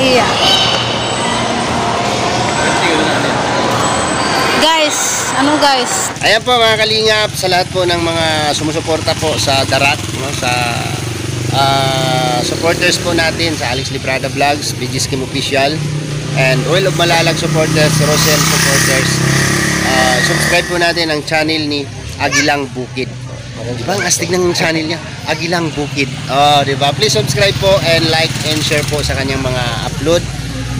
Iya. Guys, ano guys? Ayan po mga kalingap sa lahat po ng mga sumusuporta po sa Darat, no, sa uh, supporters po natin sa Alex Librada Vlogs, BG Skim Official, and Royal of Malalag supporters, Rosel supporters. Uh, subscribe po natin ang channel ni Agilang Bukid. Di ba? Ang astig ng channel niya. Agilang Bukid. Oh, di ba? Please subscribe po and like and share po sa kanyang mga upload.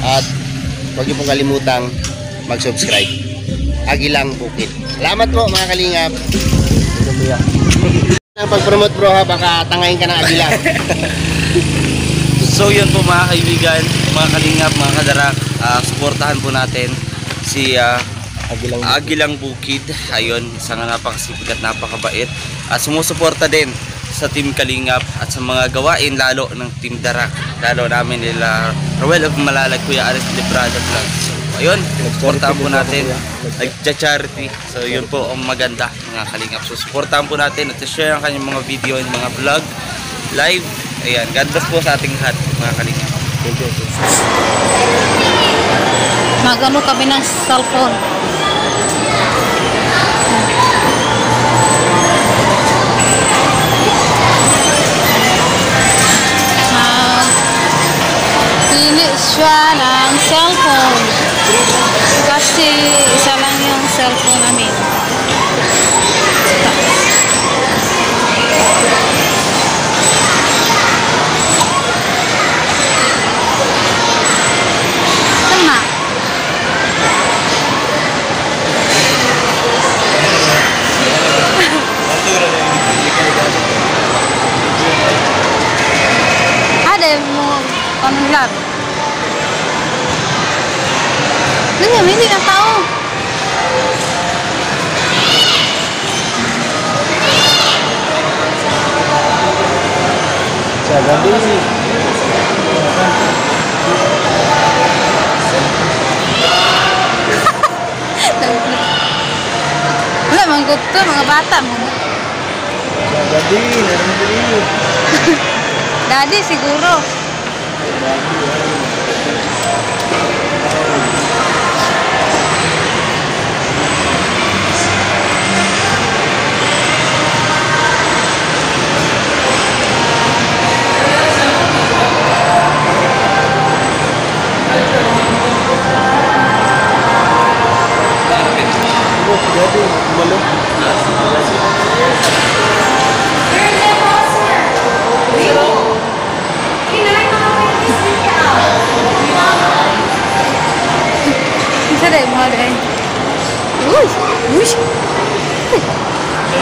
At huwag niyo pong kalimutang mag-subscribe. Agilang Bukid. Salamat po mga kalingap. Ang pag-promote bro ha, baka tangayin ka ng Agilang. So yun po mga kaibigan, mga kalingap, mga kadarak, ah, suportahan po natin si ah, Agilang Agilang Bukid. Ayun, isang napakasipag at napakabait. At sumusuporta din sa Team Kalingap at sa mga gawain lalo ng Team Darak. Lalo namin nila Roel of Malalag, Kuya Aris Librada Vlogs. So ayun, suportahan po natin. Nagcha-charity. So yun po ang maganda mga kalingap. So suportahan po natin at share ang kanyang mga video and mga vlog live. Ayan, God bless po sa ating lahat mga kalingap. Magano kami ng cellphone. Cellphone. Kasi isa lang yung cellphone namin. Ada mo panulat. Lu nggak nggak tahu. Jaga diri. Lu emang kutu, emang kebatam. Jaga diri, jaga diri. Dadi siguro.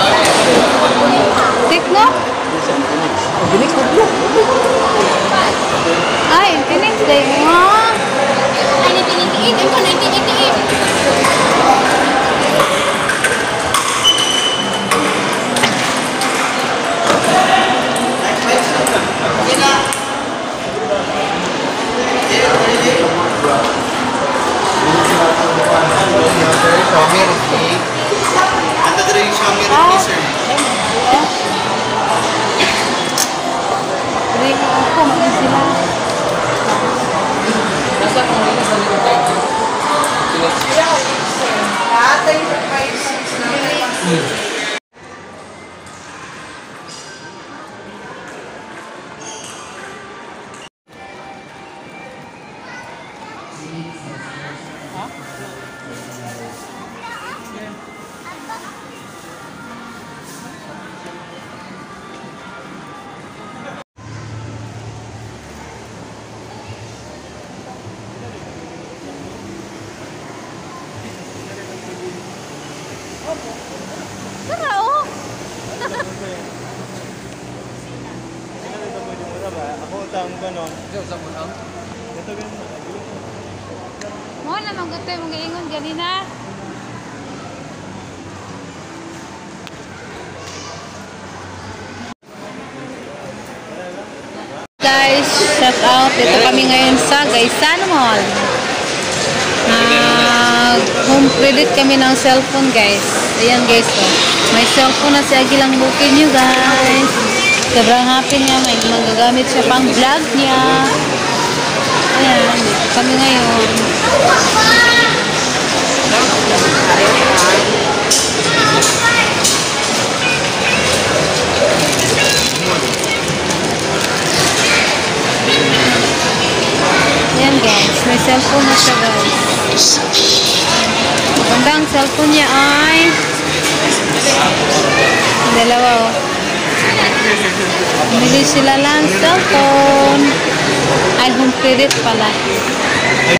Tecno. Mura, Tecno. Tecno? Ay, Infinix day mo. Ay, 1988. Ako, 1988. Hả? Rất là ô Aku tahu bukan Mo na manggutoy mong giingon ganina. Guys, shout out. Dito kami ngayon sa Gaisan Mall. Nag-home uh, credit kami ng cellphone guys. Ayan guys oh. May cellphone na si Agilang Bukin nyo guys. Sobrang happy niya. May magagamit siya pang vlog niya. Ayan. Kami ngayon. Ayan guys. May cellphone na siya guys. Maganda ang cellphone niya ay dalawa oh. Bili sila lang cellphone. Ay, home credit pala.